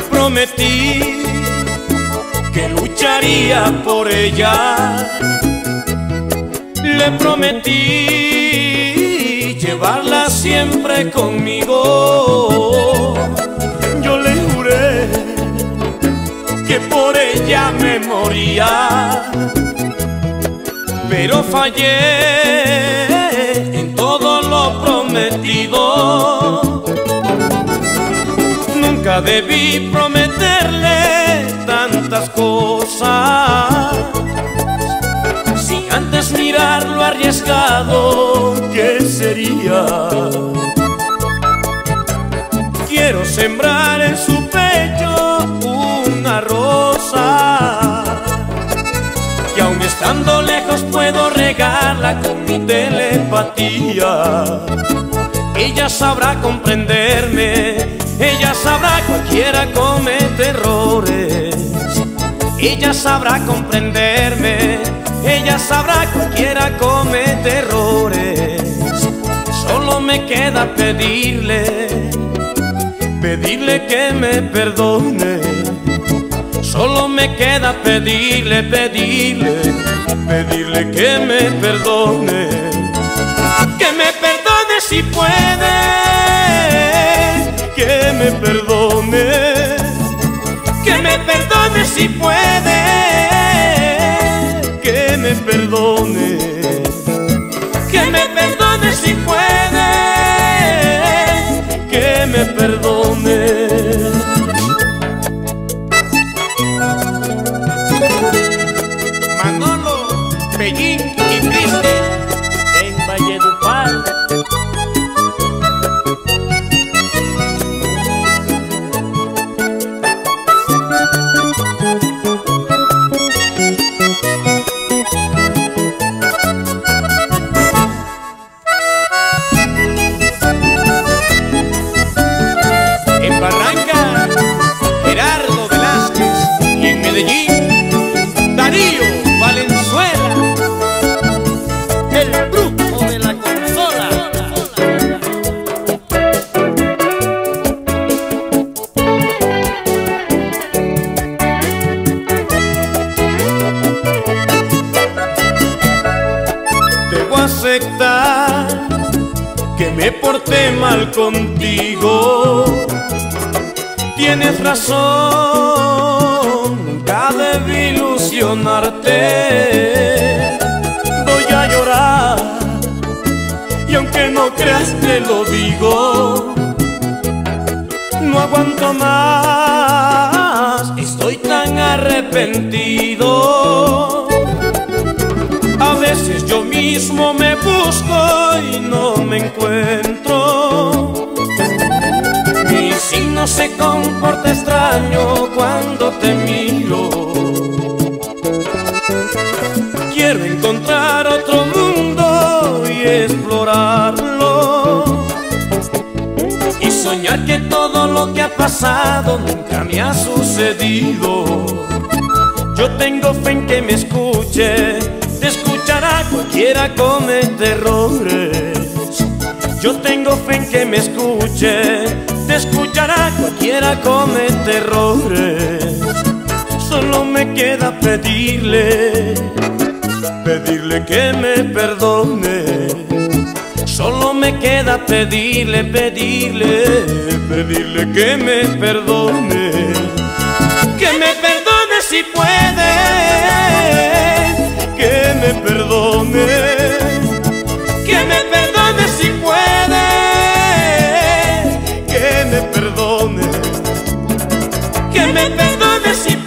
prometí que lucharía por ella. Le prometí llevarla siempre conmigo. Yo le juré que por ella me moría, pero fallé en todo lo prometido. Nunca debí prometerle tantas cosas sin antes mirar lo arriesgado que sería. Quiero sembrar en su pecho una rosa que aun estando lejos puedo regarla con mi telepatía. Ella sabrá comprenderme ella sabrá cualquiera comete errores. Ella sabrá comprenderme. Ella sabrá cualquiera comete errores. Solo me queda pedirle, pedirle que me perdone. Solo me queda pedirle, pedirle, pedirle que me perdone. Que me perdone si puede me perdone, que me perdone si puede, me porté mal contigo. Tienes razón, nunca debí ilusionarte. Voy a llorar y aunque no creas te lo digo, no aguanto más, estoy tan arrepentido veces yo mismo me encuentro. Mi signo se comporta extraño cuando te miro. Quiero encontrar otro mundo y explorarlo. Y soñar que todo lo que ha pasado nunca me ha sucedido. Yo tengo fe en que me escuche te escuchará cualquiera comete errores. Yo tengo fe en que me escuche, te escuchará cualquiera comete errores. Solo me queda pedirle, pedirle que me perdone. Solo me queda pedirle, pedirle, pedirle que me perdone. Que me perdone si puede, que me perdone. mercy